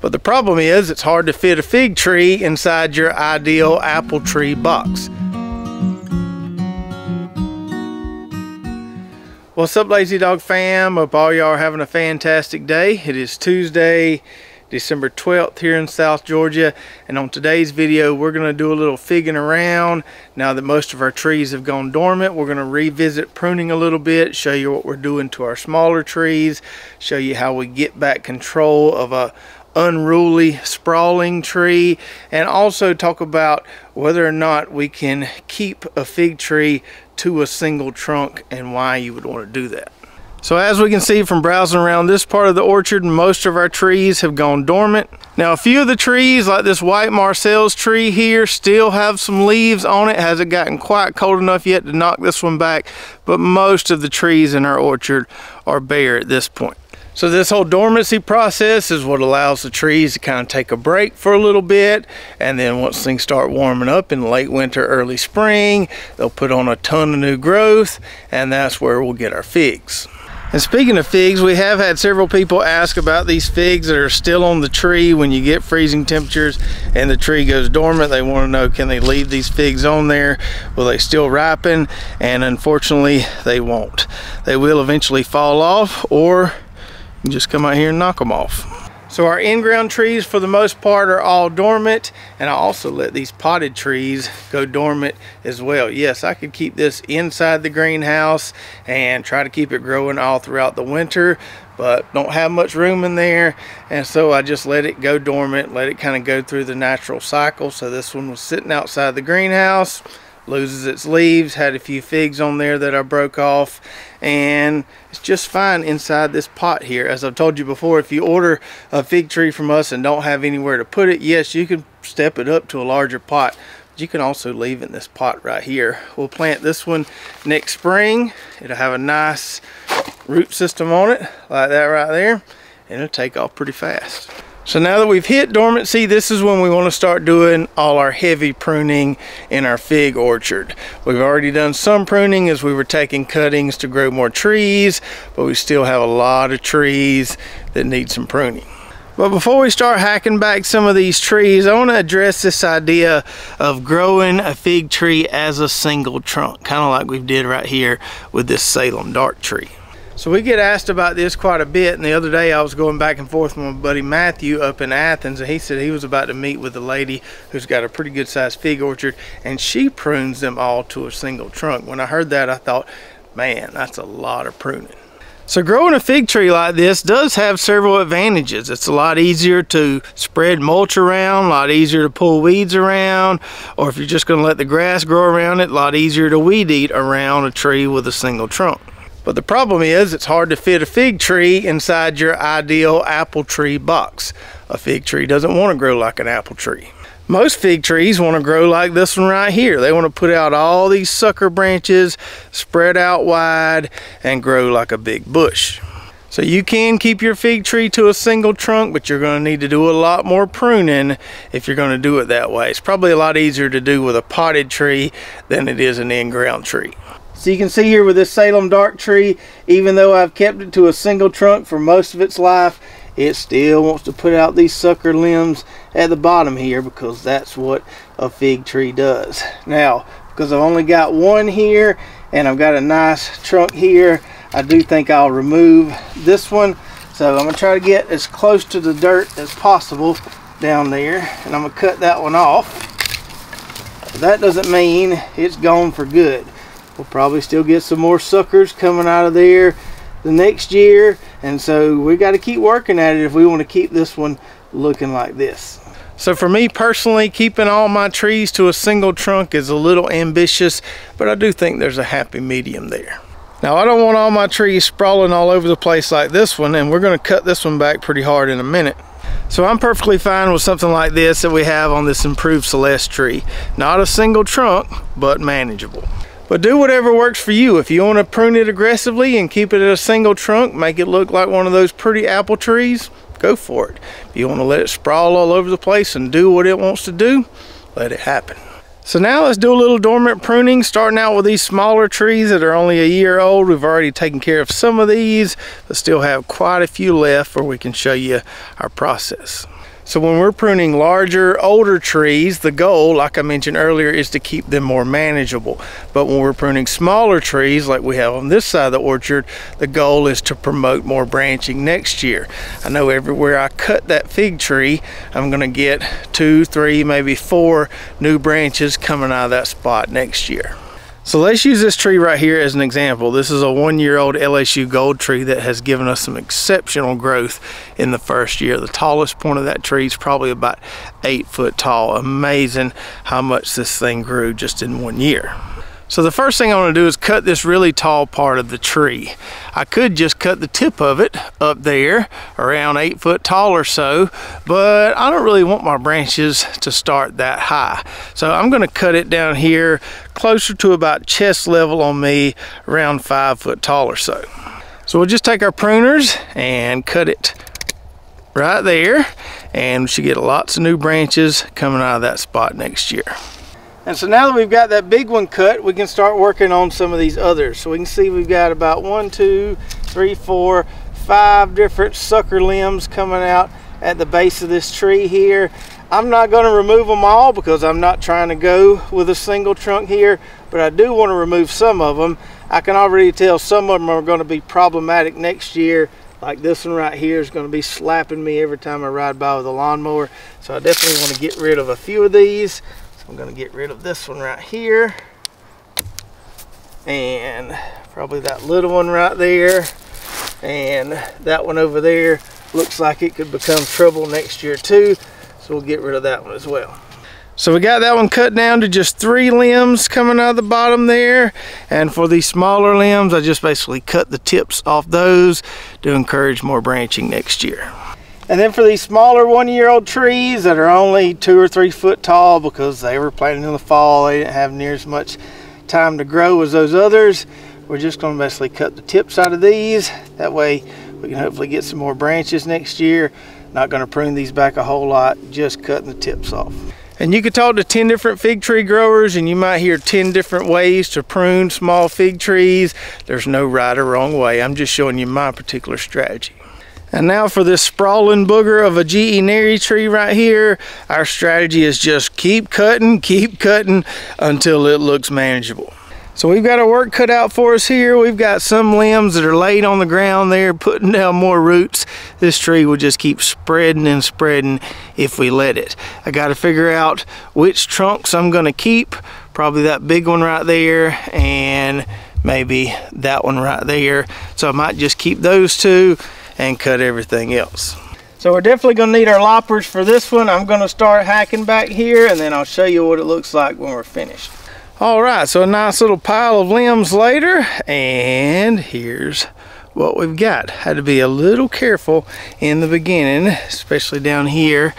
But the problem is it's hard to fit a fig tree inside your ideal apple tree box. What's up Lazy Dog fam? Hope all y'all are having a fantastic day. It is Tuesday, December 12th here in South Georgia and on today's video we're going to do a little figging around now that most of our trees have gone dormant we're going to revisit pruning a little bit show you what we're doing to our smaller trees show you how we get back control of a unruly sprawling tree and also talk about whether or not we can keep a fig tree to a single trunk and why you would want to do that so as we can see from browsing around this part of the orchard, most of our trees have gone dormant. Now a few of the trees, like this white Marseilles tree here, still have some leaves on it. Hasn't gotten quite cold enough yet to knock this one back, but most of the trees in our orchard are bare at this point. So this whole dormancy process is what allows the trees to kind of take a break for a little bit. And then once things start warming up in late winter, early spring, they'll put on a ton of new growth and that's where we'll get our figs. And speaking of figs, we have had several people ask about these figs that are still on the tree when you get freezing temperatures and the tree goes dormant. They want to know, can they leave these figs on there? Will they still ripen? And unfortunately, they won't. They will eventually fall off or you just come out here and knock them off. So our in-ground trees for the most part are all dormant and I also let these potted trees go dormant as well. Yes, I could keep this inside the greenhouse and try to keep it growing all throughout the winter but don't have much room in there and so I just let it go dormant, let it kind of go through the natural cycle. So this one was sitting outside the greenhouse loses its leaves had a few figs on there that I broke off and it's just fine inside this pot here. As I've told you before if you order a fig tree from us and don't have anywhere to put it yes you can step it up to a larger pot. But you can also leave in this pot right here. We'll plant this one next spring. It'll have a nice root system on it like that right there and it'll take off pretty fast so now that we've hit dormancy, this is when we want to start doing all our heavy pruning in our fig orchard. We've already done some pruning as we were taking cuttings to grow more trees, but we still have a lot of trees that need some pruning. But before we start hacking back some of these trees, I want to address this idea of growing a fig tree as a single trunk, kind of like we did right here with this Salem Dark tree. So we get asked about this quite a bit. And the other day I was going back and forth with my buddy Matthew up in Athens. And he said he was about to meet with a lady who's got a pretty good sized fig orchard. And she prunes them all to a single trunk. When I heard that, I thought, man, that's a lot of pruning. So growing a fig tree like this does have several advantages. It's a lot easier to spread mulch around, a lot easier to pull weeds around, or if you're just gonna let the grass grow around it, a lot easier to weed eat around a tree with a single trunk. But the problem is it's hard to fit a fig tree inside your ideal apple tree box. A fig tree doesn't want to grow like an apple tree. Most fig trees want to grow like this one right here. They want to put out all these sucker branches, spread out wide, and grow like a big bush. So you can keep your fig tree to a single trunk, but you're going to need to do a lot more pruning if you're going to do it that way. It's probably a lot easier to do with a potted tree than it is an in-ground tree. So you can see here with this Salem Dark tree, even though I've kept it to a single trunk for most of its life, it still wants to put out these sucker limbs at the bottom here because that's what a fig tree does. Now, because I've only got one here and I've got a nice trunk here, I do think I'll remove this one. So I'm going to try to get as close to the dirt as possible down there and I'm going to cut that one off. But that doesn't mean it's gone for good. We'll probably still get some more suckers coming out of there the next year. And so we got to keep working at it if we want to keep this one looking like this. So for me personally, keeping all my trees to a single trunk is a little ambitious, but I do think there's a happy medium there. Now I don't want all my trees sprawling all over the place like this one, and we're gonna cut this one back pretty hard in a minute. So I'm perfectly fine with something like this that we have on this improved Celeste tree. Not a single trunk, but manageable. But do whatever works for you. If you want to prune it aggressively and keep it at a single trunk, make it look like one of those pretty apple trees, go for it. If you want to let it sprawl all over the place and do what it wants to do, let it happen. So now let's do a little dormant pruning, starting out with these smaller trees that are only a year old. We've already taken care of some of these, but still have quite a few left where we can show you our process. So when we're pruning larger, older trees, the goal, like I mentioned earlier, is to keep them more manageable. But when we're pruning smaller trees, like we have on this side of the orchard, the goal is to promote more branching next year. I know everywhere I cut that fig tree, I'm gonna get two, three, maybe four new branches coming out of that spot next year. So let's use this tree right here as an example. This is a one-year-old LSU gold tree that has given us some exceptional growth in the first year. The tallest point of that tree is probably about eight foot tall. Amazing how much this thing grew just in one year. So the first thing I want to do is cut this really tall part of the tree. I could just cut the tip of it up there around eight foot tall or so, but I don't really want my branches to start that high. So I'm going to cut it down here closer to about chest level on me around five foot tall or so. So we'll just take our pruners and cut it right there and we should get lots of new branches coming out of that spot next year. And so now that we've got that big one cut, we can start working on some of these others. So we can see we've got about one, two, three, four, five different sucker limbs coming out at the base of this tree here. I'm not going to remove them all because I'm not trying to go with a single trunk here, but I do want to remove some of them. I can already tell some of them are going to be problematic next year. Like this one right here is going to be slapping me every time I ride by with a lawnmower. So I definitely want to get rid of a few of these. I'm gonna get rid of this one right here. And probably that little one right there. And that one over there looks like it could become trouble next year too. So we'll get rid of that one as well. So we got that one cut down to just three limbs coming out of the bottom there. And for these smaller limbs I just basically cut the tips off those to encourage more branching next year and then for these smaller one-year-old trees that are only two or three foot tall because they were planted in the fall, they didn't have near as much time to grow as those others. We're just going to basically cut the tips out of these. That way we can hopefully get some more branches next year. Not going to prune these back a whole lot, just cutting the tips off. And you could talk to 10 different fig tree growers and you might hear 10 different ways to prune small fig trees. There's no right or wrong way. I'm just showing you my particular strategy. And now for this sprawling booger of a GE Neri tree right here, our strategy is just keep cutting, keep cutting until it looks manageable. So we've got our work cut out for us here. We've got some limbs that are laid on the ground there, putting down more roots. This tree will just keep spreading and spreading if we let it. I got to figure out which trunks I'm going to keep. Probably that big one right there and maybe that one right there. So I might just keep those two and cut everything else. So we're definitely going to need our loppers for this one. I'm going to start hacking back here and then I'll show you what it looks like when we're finished. All right, so a nice little pile of limbs later and here's what we've got. Had to be a little careful in the beginning, especially down here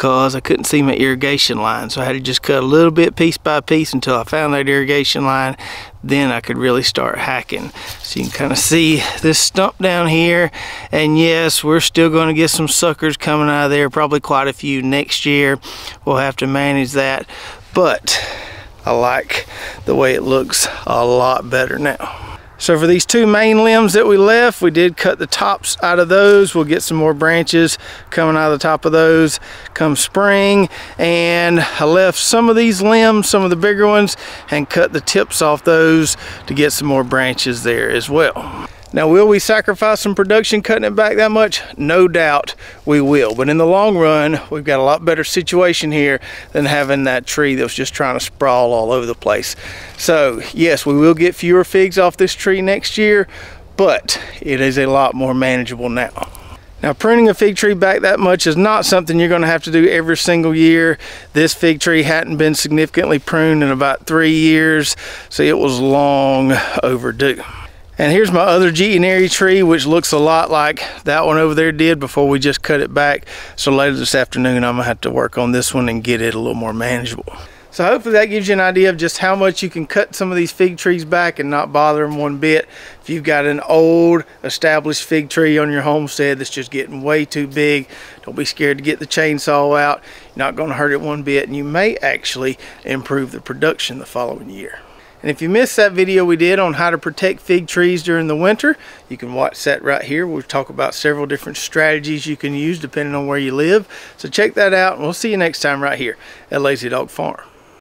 because I couldn't see my irrigation line. So I had to just cut a little bit piece by piece until I found that irrigation line. Then I could really start hacking. So you can kind of see this stump down here. And yes, we're still going to get some suckers coming out of there, probably quite a few next year. We'll have to manage that. But I like the way it looks a lot better now. So for these two main limbs that we left, we did cut the tops out of those. We'll get some more branches coming out of the top of those come spring. And I left some of these limbs, some of the bigger ones, and cut the tips off those to get some more branches there as well. Now, will we sacrifice some production cutting it back that much? No doubt we will. But in the long run, we've got a lot better situation here than having that tree that was just trying to sprawl all over the place. So, yes, we will get fewer figs off this tree next year, but it is a lot more manageable now. Now pruning a fig tree back that much is not something you're going to have to do every single year. This fig tree hadn't been significantly pruned in about three years, so it was long overdue. And here's my other GE Neri tree, which looks a lot like that one over there did before we just cut it back. So later this afternoon, I'm gonna have to work on this one and get it a little more manageable. So hopefully that gives you an idea of just how much you can cut some of these fig trees back and not bother them one bit. If you've got an old established fig tree on your homestead that's just getting way too big, don't be scared to get the chainsaw out. You're not going to hurt it one bit and you may actually improve the production the following year. And if you missed that video we did on how to protect fig trees during the winter, you can watch that right here. We'll talk about several different strategies you can use depending on where you live. So check that out and we'll see you next time right here at Lazy Dog Farm.